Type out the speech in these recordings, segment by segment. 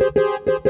Música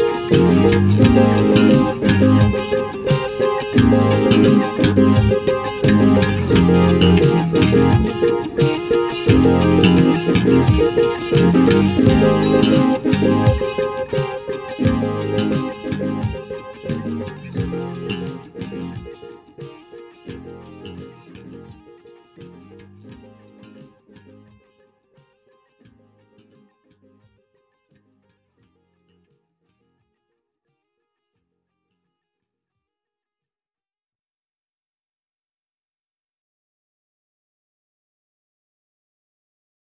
Thank you.